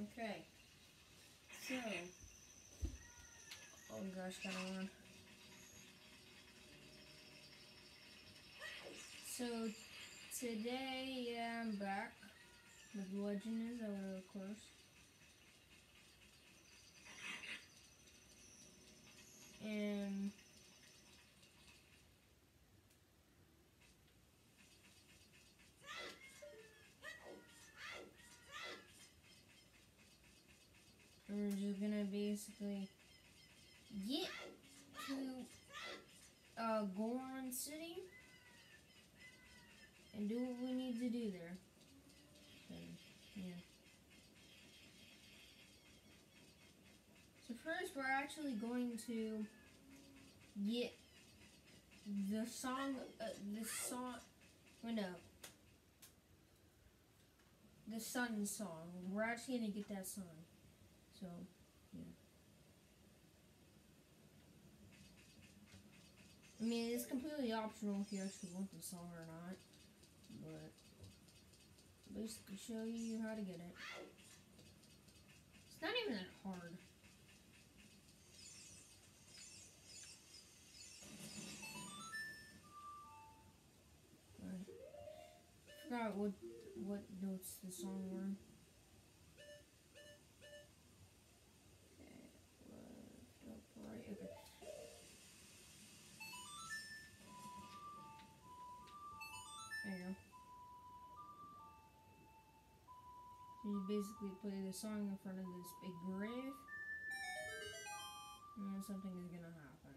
Okay. So. Oh gosh, got on. So today, yeah, I'm back with Legend of Zelda, of course. And we're just gonna basically get to uh, Goron City and do what we need to do there. And, yeah. So first, we're actually going to get the song, uh, the song, well, no, the Sun song. We're actually gonna get that song. So, yeah. I mean, it's completely optional if you actually want the song or not, but at least to show you how to get it. It's not even that hard. I forgot what what notes the song were. You basically play the song in front of this big grave, and something is gonna happen.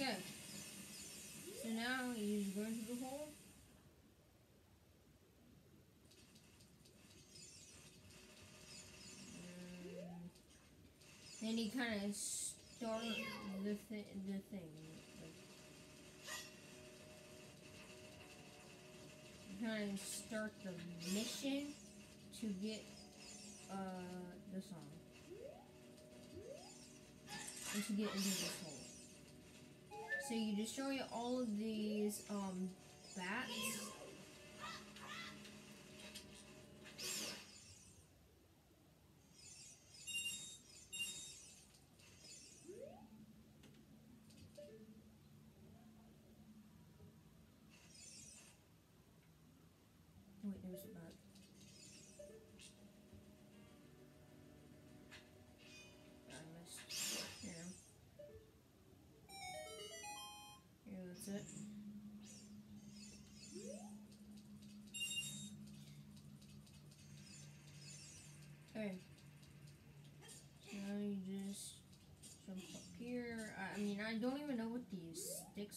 Okay. So now you just go into the hole. And then you kind of start the, th the thing. kind of start the mission to get uh, the song. And to get into this hole. So you destroy all of these um, bats.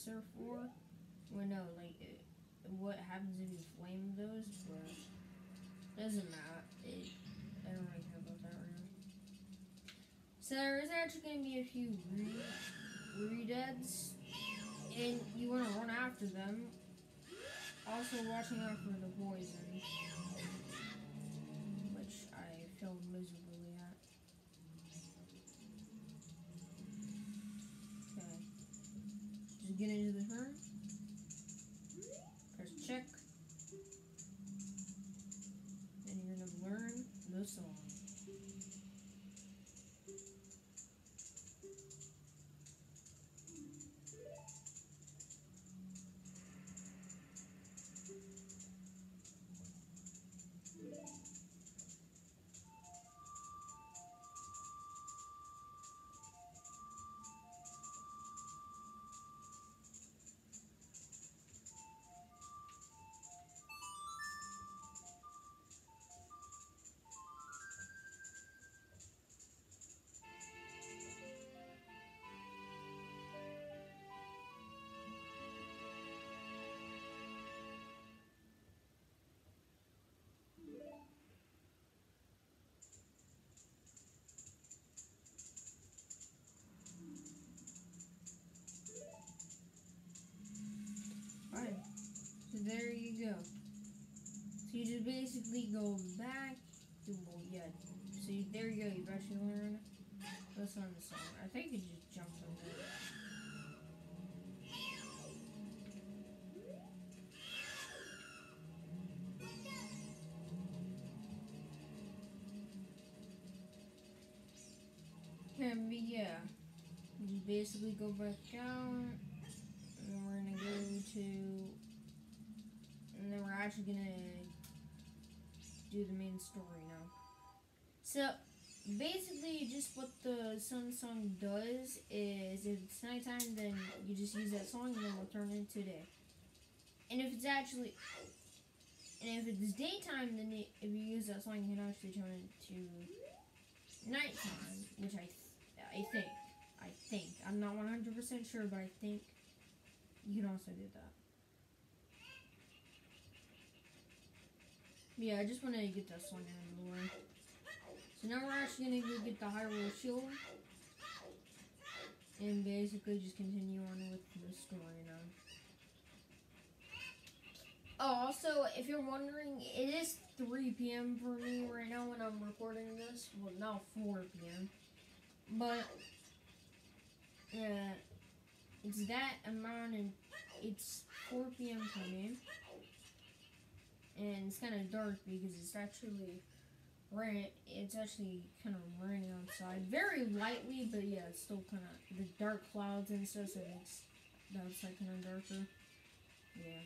Sticks for. Well, no, like, it, what happens if you flame those, but doesn't matter. It, I don't really care about that right now. So there is actually going to be a few re- re-deads, and you want to run after them. Also watching out for the poison, which I failed miserably basically go back to well, yeah. So you, there you go. You've actually learned what's on the song. I think you just jump from there. Can be yeah. You basically go back down, and we're gonna go to, and then we're actually gonna do the main story now. So basically, just what the Sun Song does is, if it's nighttime, then you just use that song, and then we'll turn into day. And if it's actually, and if it's daytime, then it, if you use that song, you can actually turn it to nighttime, which I, th- I think. I think. I'm not 100% sure, but I think you can also do that. Yeah, I just wanted to get that song out of the way. So now we're actually gonna go get the Hyrule Shield. And basically just continue on with the story now. Oh, also, if you're wondering, it is 3 p.m. for me right now when I'm recording this. Well, now 4 p.m. But uh, it's that amount and it's 4 p.m. for me. And it's kind of dark because it's actually rain. It's actually kind of raining outside. Very lightly, but yeah, it's still kind of the dark clouds and stuff, so it makes the outside kind of darker. Yeah.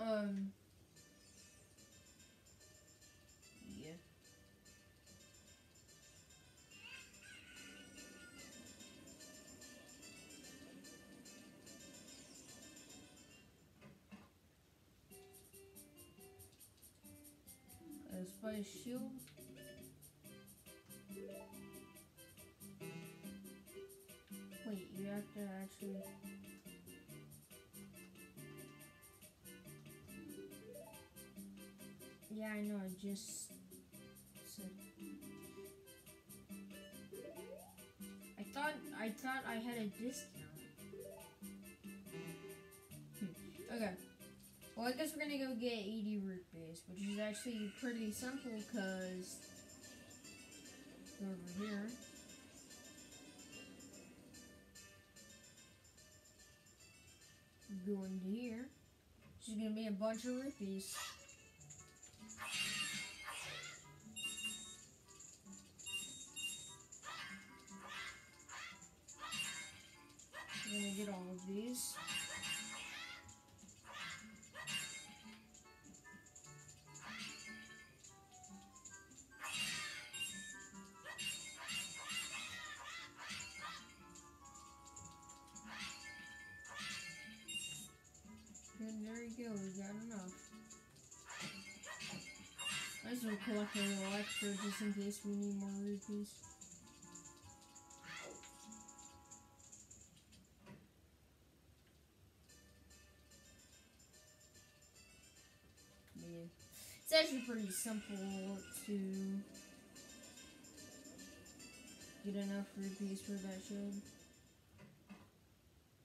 Um. Yeah. Uh, spice shield. Wait, you have to actually. Yeah, I know. I just said. I thought I thought I had a discount. Hmm. Okay. Well, I guess we're gonna go get 80 rupees, which is actually pretty simple because over here. Go into here. There's gonna be a bunch of rupees. Collect a little extra just in case we need more rupees. It's actually pretty simple to get enough rupees for that shield.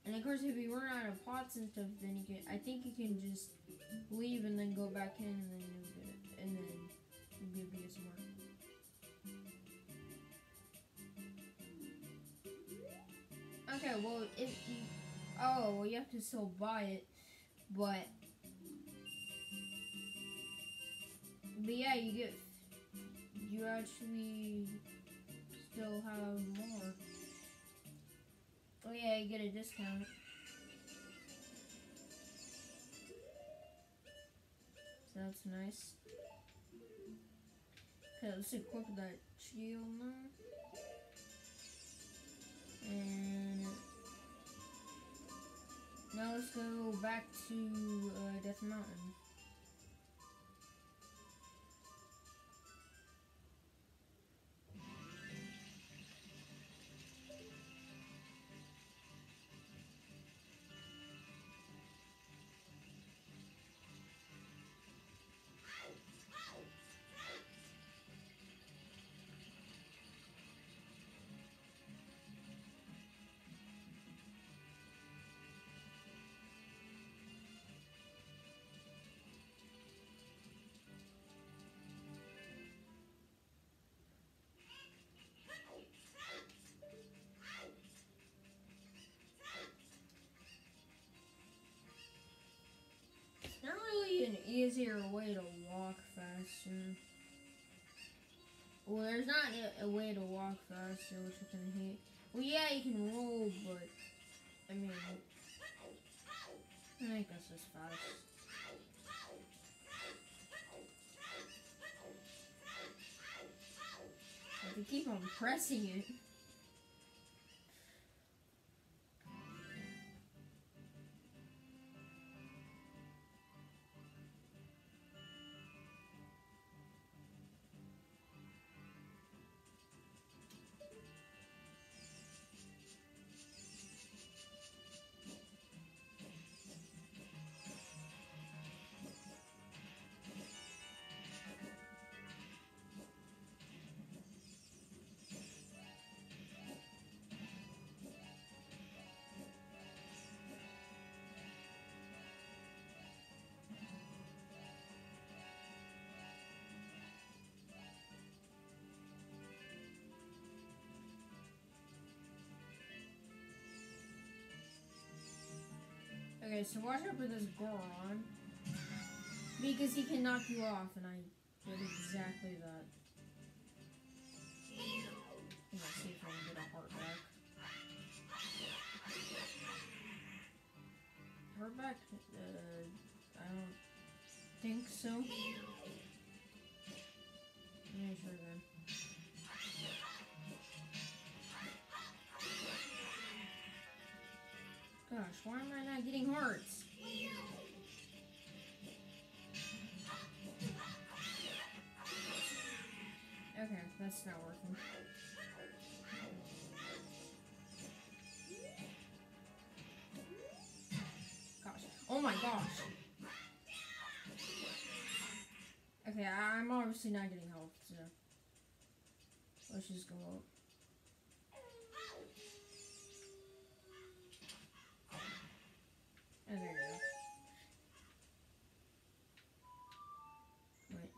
And of course, if you run out of pots and stuff, then you can. I think you can just leave and then go back in, and then and then more. Okay, well, if you, oh, well, you have to still buy it, but but yeah, you get you actually still have more. Oh yeah, you get a discount. So that's nice. Let's equip that shield now. And now let's go back to uh, Death Mountain. A way to walk faster? Well, there's not a, way to walk faster, which I can. Well, yeah, you can roll, but I mean, I guess it's fast. I to keep on pressing it. Okay, so watch out for this Goron. Because he can knock you off, and I did exactly that. Gonna see if I can get a heart back. Heart back? Uh, I don't think so. Gosh, why am I not getting hearts? Okay, that's not working. Gosh. Oh my gosh. Okay, I'm obviously not getting health, so let's just go up. Oh, there you go.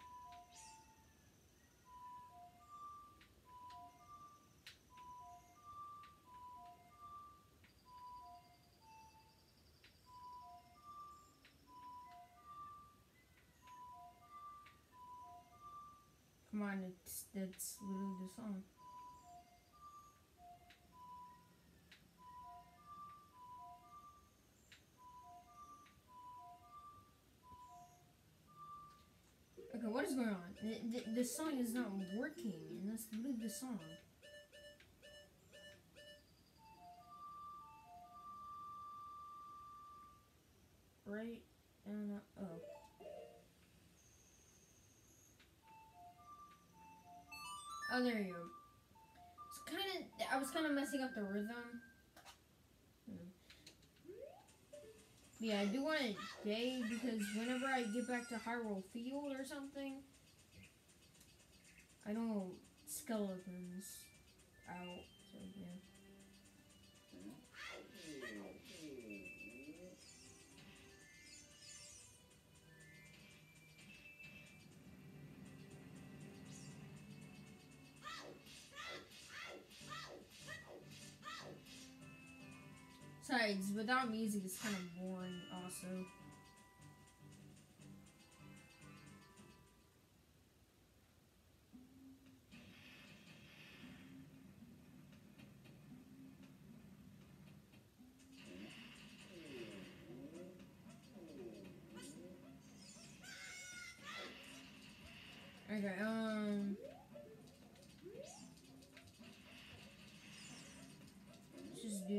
Come on, it's that's literally the song. Okay, what is going on? The, the, the song is not working, and that's literally the song. Right? And uh, oh. Oh, there you go. It's kind of. I was kind of messing up the rhythm. Hmm. Yeah, I do want it day because whenever I get back to Hyrule Field or something, I don't know skeletons out. So yeah. Besides, without music, it's kind of boring. Also.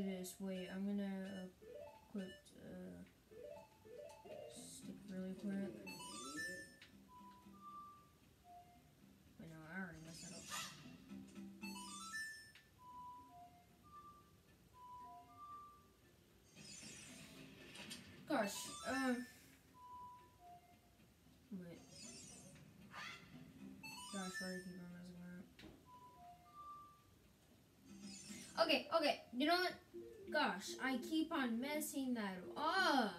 This. Wait, I'm gonna equip uh, stick really quick. Wait, no, I already messed that up. Gosh, um. Wait. Gosh, why do you keep on messing? Okay, okay. You know what? Gosh, I keep on messing that up.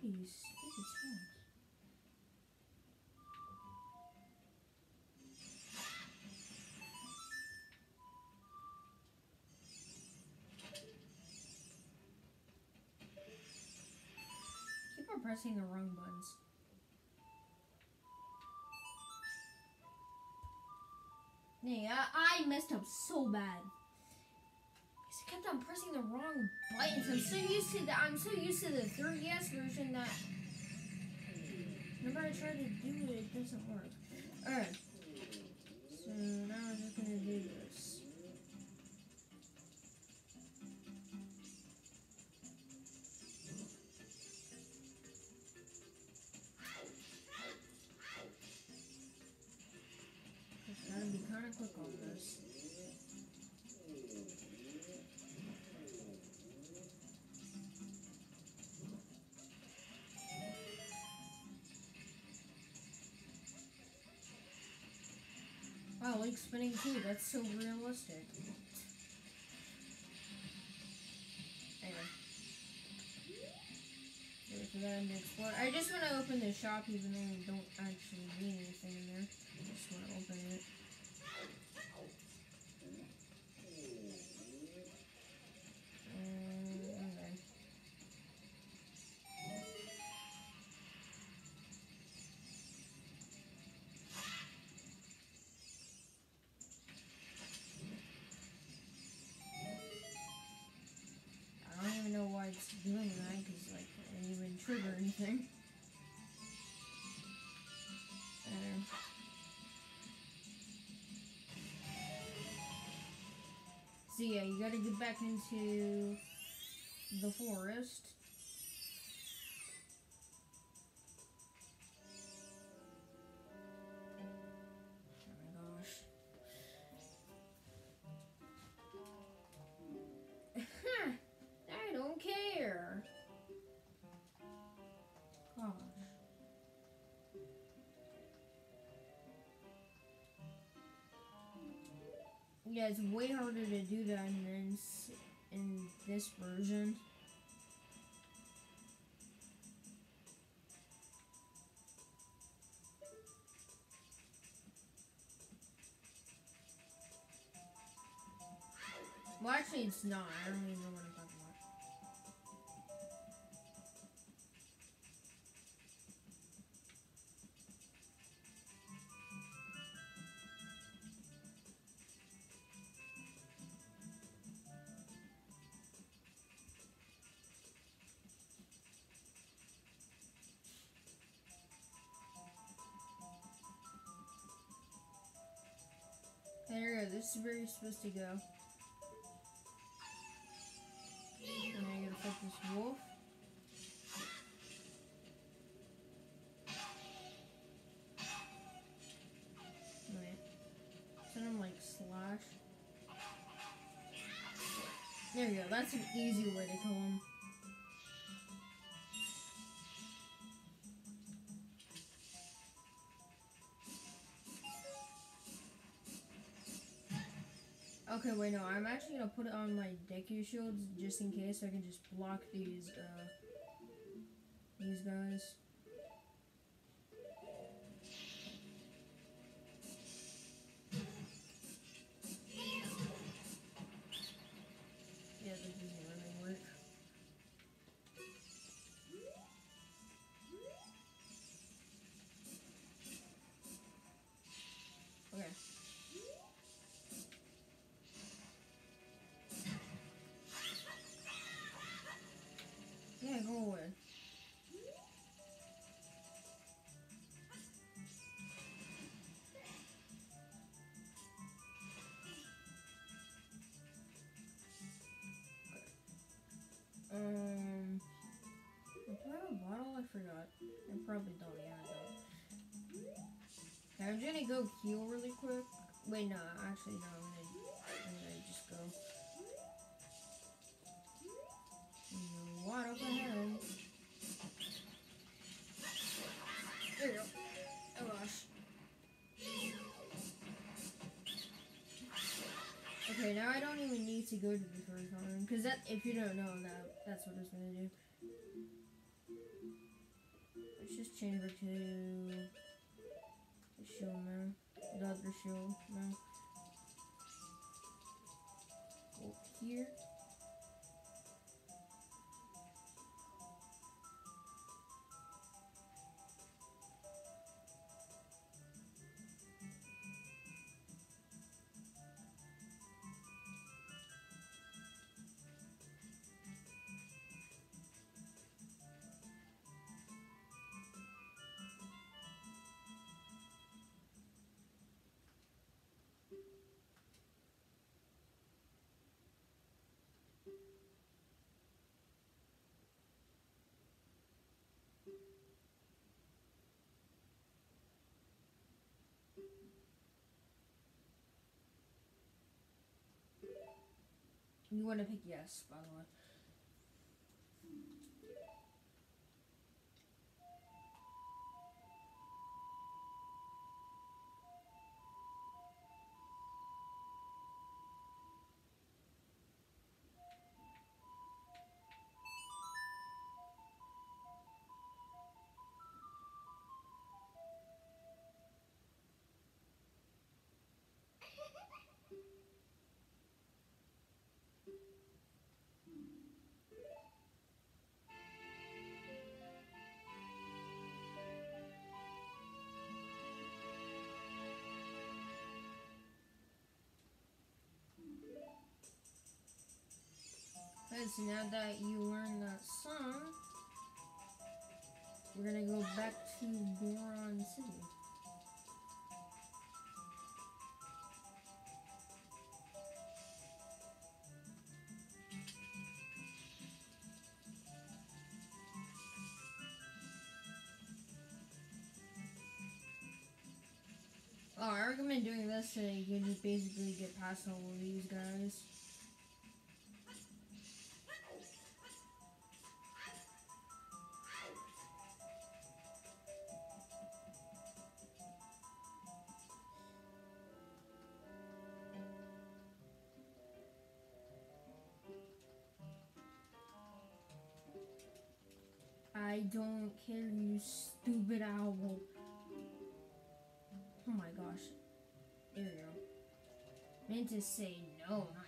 Stupid songs? pressing the wrong buttons. Messed up so bad. I kept on pressing the wrong buttons. I'm so used to that. I'm so used to the 3DS version that whenever I try to do it, it doesn't work. Alright. So now I'm just gonna do this. Like spinning too. That's so realistic. Anyway. I just want to open the shop even though we don't actually need anything in there. Trigger anything. So yeah, you gotta get back into the forest. Yeah, it's way harder to do that in this, in this version. Well, actually, it's not. I don't even know what This is where you're supposed to go. And I gotta fight this wolf. Wait. Send him like slash. There you go. That's an easy way to kill him. Okay, wait, no, I'm actually gonna put it on my Deku shields just in case I can just block these, uh, these guys. Probably don't. Though. Okay, I'm gonna go heal really quick. Wait, no, actually, no. I'm gonna, I'm gonna just go. Up ahead? There you go. Oh gosh. Okay, now I don't even need to go to the first farm because that if you don't know that that's what it's gonna do. Let's just change her to the shield. Go here. You want to pick yes, by the way. Now that you learned that song, we're gonna go back to Goron City. Oh, I recommend doing this so you can just basically get past all of these guys. Don't you stupid owl. Oh my gosh. There we go. Meant to say no, not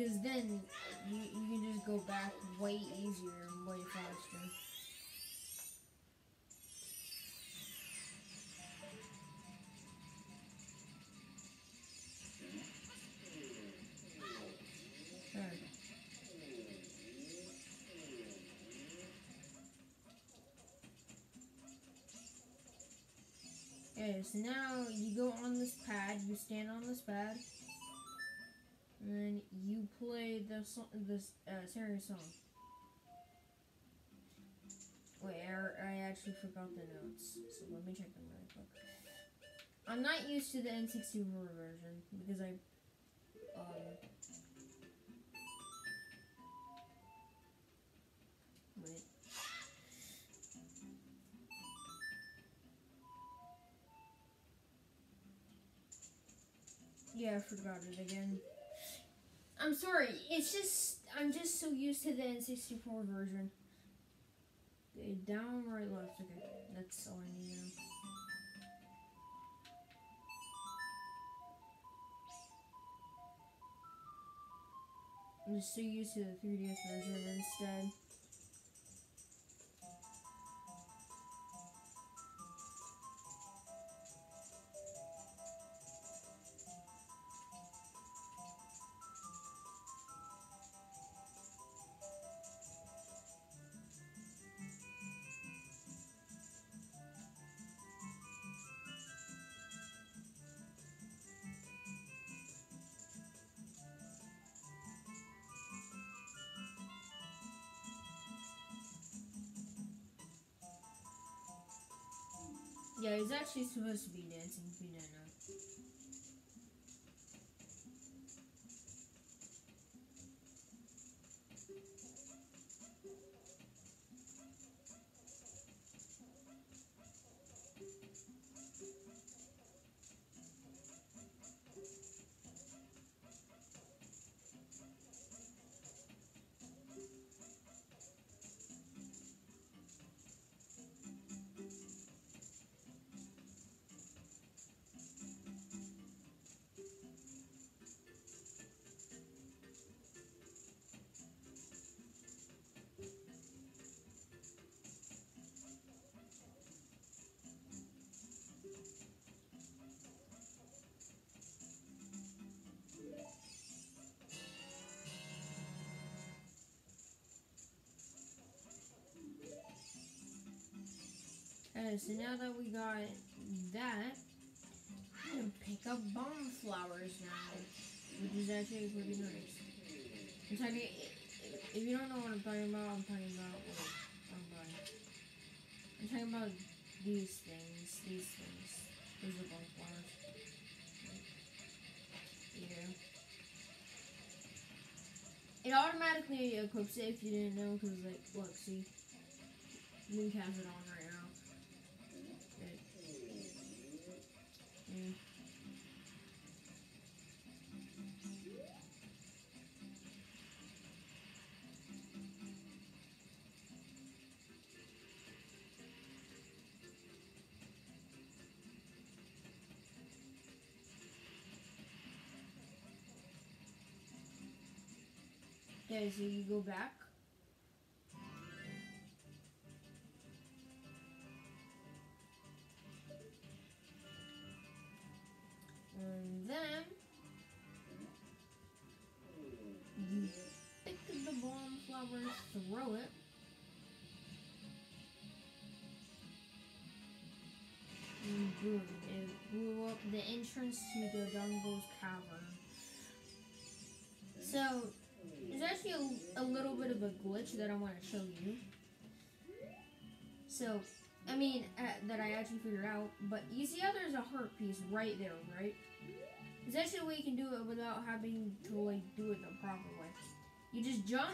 Because then you, you can just go back way easier and way faster. Okay, so now you go on this pad, you stand on this pad, and then you play the song, this uh, Saria's Song. Wait, I, I actually forgot the notes, so let me check them really quick. I'm not used to the N64 version because I, um, wait. Yeah, I forgot it again. I'm sorry. It's just I'm just so used to the N64 version. Okay, down, right, left. Okay, that's all I need now. I'm just so used to the 3DS version instead. Yeah, he's actually supposed to be dancing if you didn't know. So now that we got that, we can pick up bomb flowers now, which is actually pretty nice. I'm talking, if you don't know what I'm talking about, I'm talking about what I'm buying. I'm talking about these things, these things. Those are bomb flowers. Yeah. It automatically equips it if you didn't know, because, like, look, see? You can have it on right Okay, so you go back. And then you pick the bomb flowers, throw it. And boom, it blew up the entrance to the Dodongo's Cavern. So, a, little bit of a glitch that I want to show you. So, I mean, uh, that I actually figured out, but you see how there's a heart piece right there, right? There's actually a way you can do it without having to, like, do it the proper way. You just jump.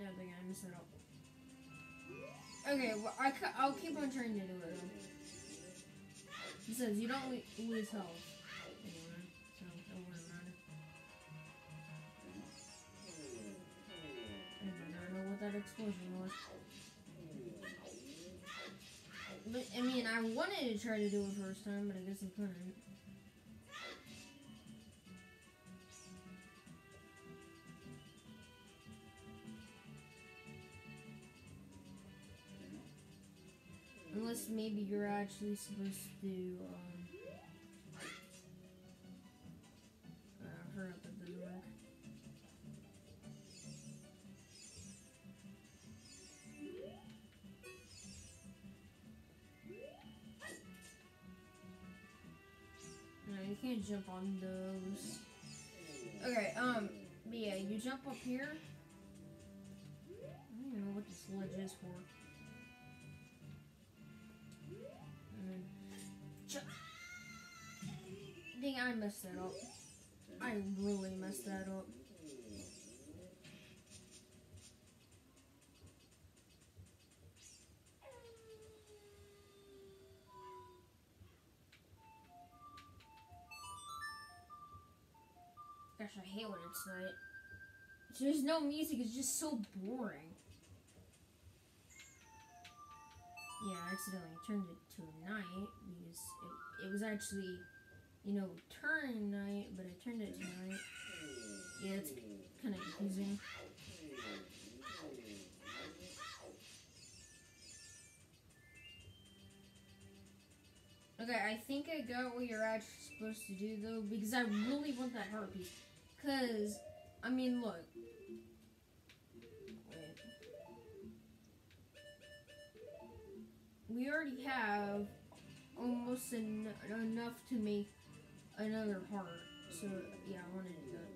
Yeah, I think I messed it up. Okay, well, I I'll keep on trying to do it, though. It says you don't lo- lose health. That explosion was. But, I mean, I wanted to try to do it first time, but I guess I couldn't. Unless maybe you're actually supposed to, um... Uh, hurry up, you can't jump on those. Okay, um, yeah, you jump up here. I don't even know what this ledge is for. Ju- Dang, I messed that up. I really messed that up. Hate when it's night. There's no music, it's just so boring. Yeah, I accidentally turned it to night because it, it was actually, you know, turn night, but I turned it to night. Yeah, it's kind of confusing. Okay, I think I got what you're actually supposed to do though, because I really want that heart piece. Cause, I mean, look. We already have almost en- enough to make another heart. So yeah, I want to do that.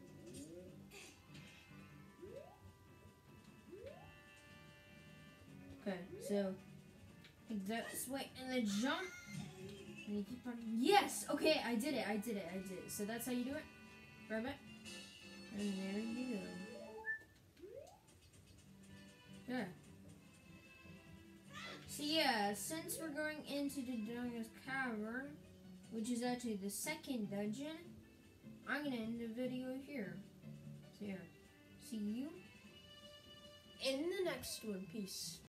Okay, so this way and then jump. And. Yes. Okay, I did it. I did it. I did it. So that's how you do it. Grab it. And there you go. Yeah. So yeah, since we're going into the Dodongo's Cavern, which is actually the second dungeon, I'm gonna end the video here. So yeah, see you in the next one. Peace.